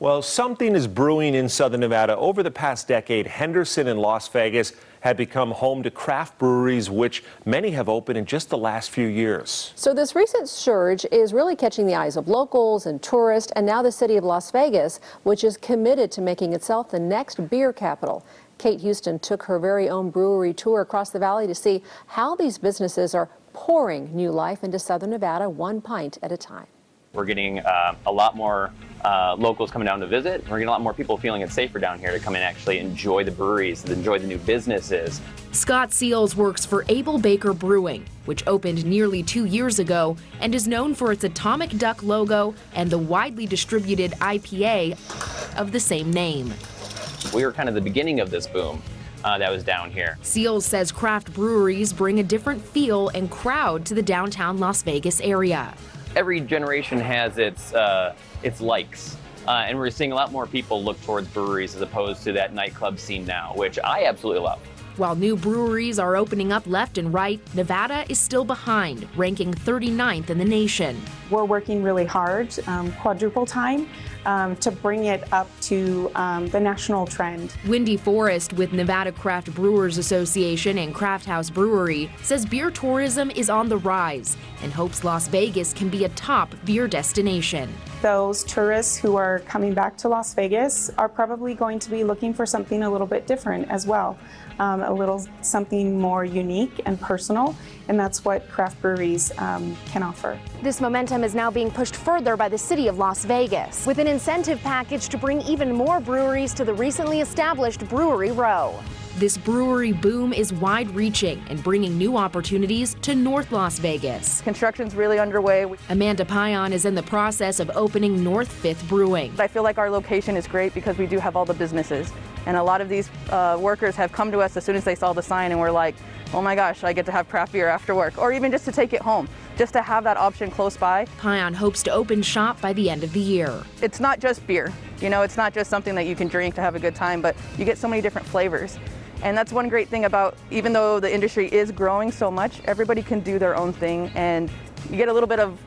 Well, something is brewing in southern Nevada. Over the past decade, Henderson and Las Vegas have become home to craft breweries, which many have opened in just the last few years. So this recent surge is really catching the eyes of locals and tourists, and now the city of Las Vegas, which is committed to making itself the next beer capital. Kate Houston took her very own brewery tour across the valley to see how these businesses are pouring new life into southern Nevada one pint at a time. We're getting uh, a lot more uh, locals coming down to visit. We're getting a lot more people feeling it's safer down here to come and actually enjoy the breweries, enjoy the new businesses. Scott Seals works for Able Baker Brewing, which opened nearly two years ago and is known for its atomic duck logo and the widely distributed IPA of the same name. We were kind of the beginning of this boom. Uh, that was down here. Seals says craft breweries bring a different feel and crowd to the downtown Las Vegas area every generation has its uh, its likes. Uh, and we're seeing a lot more people look towards breweries as opposed to that nightclub scene now, which I absolutely love. While new breweries are opening up left and right, Nevada is still behind, ranking 39th in the nation. We're working really hard, um, quadruple time, um, to bring it up to um, the national trend. Wendy Forrest with Nevada Craft Brewers Association and Craft Haus Brewery says beer tourism is on the rise and hopes Las Vegas can be a top beer destination. Those tourists who are coming back to Las Vegas are probably going to be looking for something a little bit different as well um, a little something more unique and personal, and that's what craft breweries um, can offer. This momentum is now being pushed further by the city of Las Vegas with an incentive package to bring even more breweries to the recently established Brewery Row. This brewery boom is wide reaching and bringing new opportunities to North Las Vegas. Construction's really underway. Amanda Pion is in the process of opening North Fifth Brewing. I feel like our location is great because we do have all the businesses. And a lot of these uh, workers have come to us as soon as they saw the sign and were like, oh my gosh, I get to have craft beer after work, or even just to take it home, just to have that option close by. Pion hopes to open shop by the end of the year. It's not just beer. You know, it's not just something that you can drink to have a good time, but you get so many different flavors. And that's one great thing about, even though the industry is growing so much, everybody can do their own thing and you get a little bit of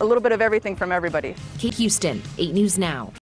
a little bit of everything from everybody. Kate Houston, 8 News Now.